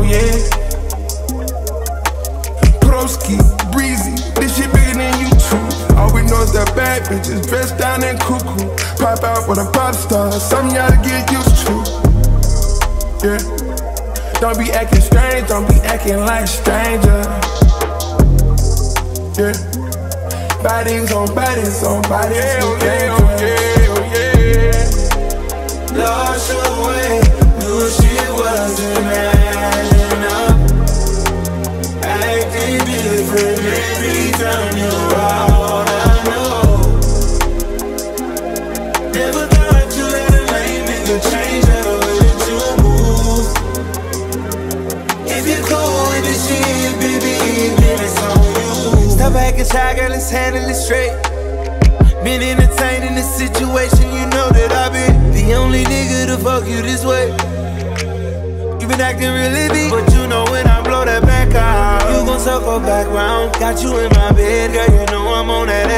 oh yeah. Broski, breezy, this shit bigger than you two. All we know is that bad bitches dressed down and cuckoo. Pop out with a pop star, something y'all to get used to. Yeah. Don't be acting strange, don't be acting like stranger. Yeah. Bodies on bodies on bodies. Yeah, oh, oh yeah, oh yeah, oh yeah. Lost shy, girl, let's handle it straight. Been entertained in this situation, you know that I've been the only nigga to fuck you this way. You been acting really big, but you know when I blow that back out, you gon' circle back round. Got you in my bed, girl, you know I'm on that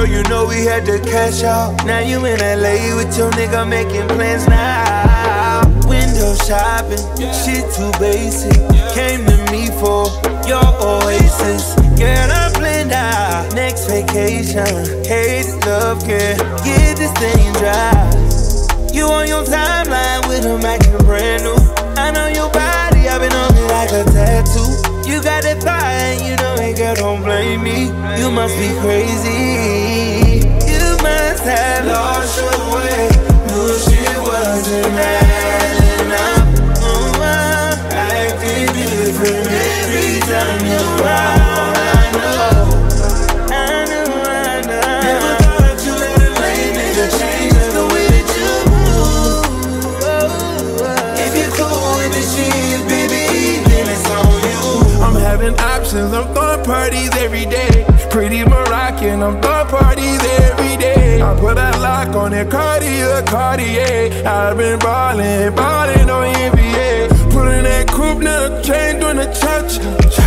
girl, you know we had to cash out. Now you in LA with your nigga making plans now. Window shopping, shit too basic. Came to me for your oasis. Girl, I planned out next vacation. Hate love, girl, get this thing dry. You on your timeline with a acting brand new. I know your body, I've been on it like a tattoo. You got that fire, you know it, girl, don't blame me. You must be crazy. Must have Lost your options, I'm throwing parties every day. Pretty Moroccan, I'm throwing parties every day. I put a lock on it, Cartier, Cartier. I've been ballin', ballin' on NBA. Put in that coupe, now chain doing the church.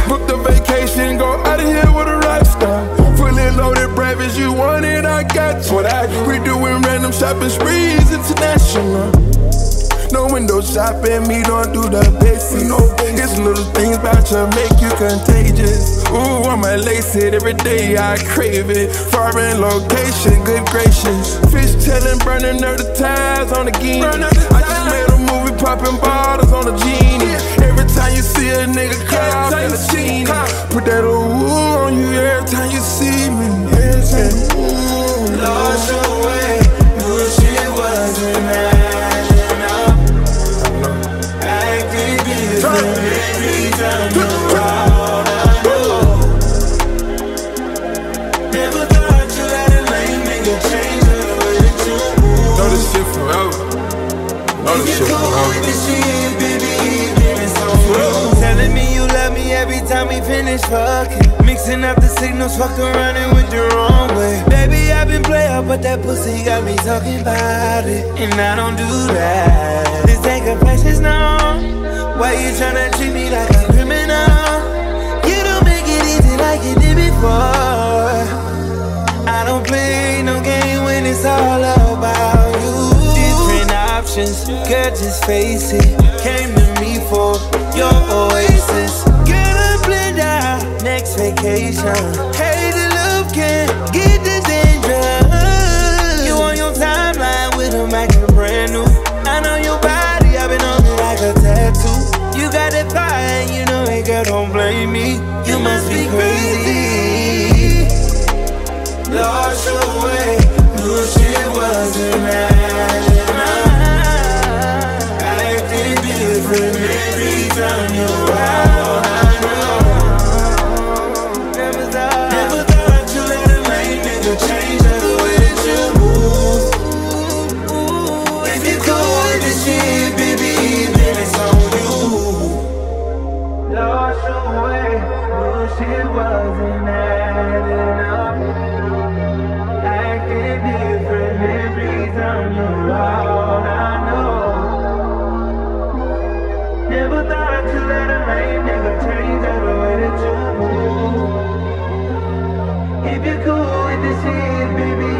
Book the vacation, go out of here with a rock star. Fully loaded breakfast, you want it, I got you. What I do, we doing random shopping sprees, international. No window shopping, me don't do the basics. No It's little things about you make contagious. Ooh, I might lace it every day, I crave it. Foreign location, good gracious. Fish telling, burning the ties on the guinea. I just made a movie, popping bottles on the genie. Every time you see a nigga cry, in the genie. Put that ooh on Know this shit forever. Telling me you love me every time we finish fucking. Mixing up the signals, fuck around and went the wrong way. Baby, I've been player, but that pussy got me talking about it. And I don't do that. This ain't confessions, no. Why you tryna treat me like a criminal? You don't make it easy like you did before. I don't play no game when it's all about you. Options, girl, just face it. Came to me for your oasis. Girl, I blend out next vacation. Hey, the love can get this dangerous. You on your timeline with a acting brand new. Wasn't. Acting different every time you're. I know. Never thought let a lame nigga change way that you move. If you're cool with this shit, baby,